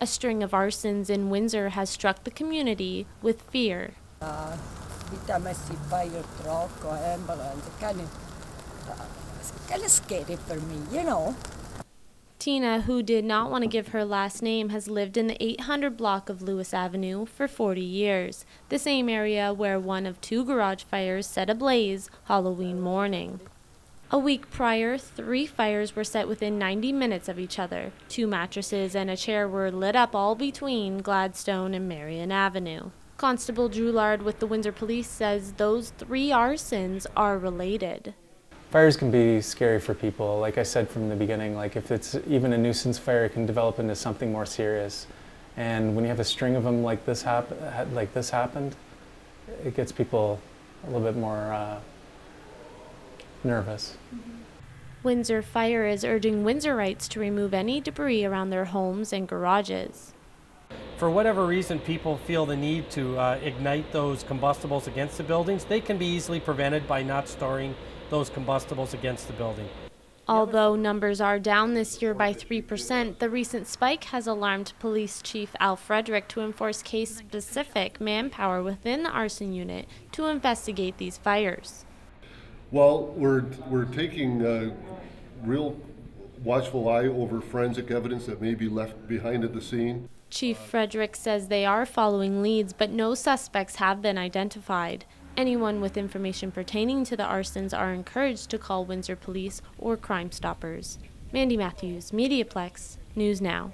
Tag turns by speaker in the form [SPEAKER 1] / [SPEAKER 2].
[SPEAKER 1] A string of arsons in Windsor has struck the community with fear.
[SPEAKER 2] Uh, every time I see fire truck or ambulance, it's kind of, uh, it's kind of scary for me, you know.
[SPEAKER 1] Tina, who did not want to give her last name, has lived in the 800 block of Lewis Avenue for 40 years, the same area where one of two garage fires set ablaze Halloween morning. A week prior, three fires were set within 90 minutes of each other. Two mattresses and a chair were lit up all between Gladstone and Marion Avenue. Constable Drouillard with the Windsor Police says those three arsons are related.
[SPEAKER 3] Fires can be scary for people. Like I said from the beginning, like if it's even a nuisance fire, it can develop into something more serious. And when you have a string of them like this hap- like this happened, it gets people a little bit more uh, nervous.
[SPEAKER 1] Windsor Fire is urging Windsorites to remove any debris around their homes and garages.
[SPEAKER 4] For whatever reason people feel the need to uh, ignite those combustibles against the buildings, they can be easily prevented by not storing those combustibles against the building.
[SPEAKER 1] Although numbers are down this year by 3%, the recent spike has alarmed Police Chief Al Frederick to enforce case specific manpower within the arson unit to investigate these fires.
[SPEAKER 5] Well, we're, we're taking a real watchful eye over forensic evidence that may be left behind at the scene.
[SPEAKER 1] Chief Frederick says they are following leads, but no suspects have been identified. Anyone with information pertaining to the arsons are encouraged to call Windsor Police or Crime Stoppers. Mandy Matthews, Mediaplex, News Now.